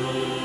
Lord.